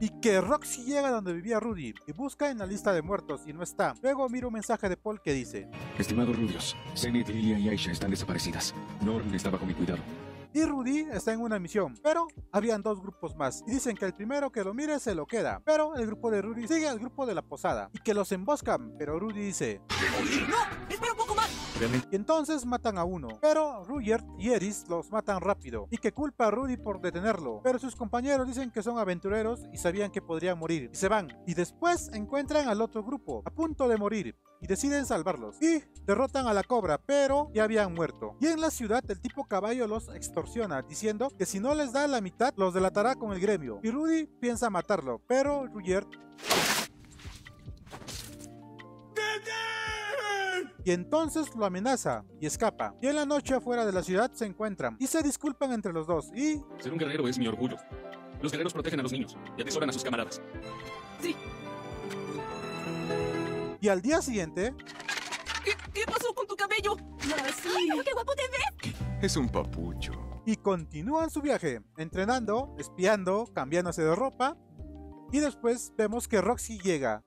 y que Roxy llega donde vivía Rudy y busca en la lista de muertos y no está. Luego mira un mensaje de Paul que dice Estimado Rudios, Zenith, Lilia y Aisha están desaparecidas. Norm está bajo mi cuidado. Y Rudy está en una misión, pero habían dos grupos más. Y dicen que el primero que lo mire se lo queda. Pero el grupo de Rudy sigue al grupo de la posada. Y que los emboscan. Pero Rudy dice... ¡No! ¡Espera un poco más! Y entonces matan a uno. Pero Rugert y Eris los matan rápido. Y que culpa a Rudy por detenerlo. Pero sus compañeros dicen que son aventureros y sabían que podrían morir. Y se van. Y después encuentran al otro grupo. A punto de morir y deciden salvarlos. Y derrotan a la cobra, pero ya habían muerto. Y en la ciudad el tipo caballo los extorsiona, diciendo que si no les da la mitad, los delatará con el gremio. Y Rudy piensa matarlo, pero Rugert y entonces lo amenaza y escapa. Y en la noche afuera de la ciudad se encuentran y se disculpan entre los dos y... Ser un guerrero es mi orgullo. Los guerreros protegen a los niños y atesoran a sus camaradas. Sí. Y al día siguiente... ¿Qué, qué pasó con tu cabello? sí. ¡Qué guapo te ves! Es un papucho. Y continúan su viaje, entrenando, espiando, cambiándose de ropa. Y después vemos que Roxy llega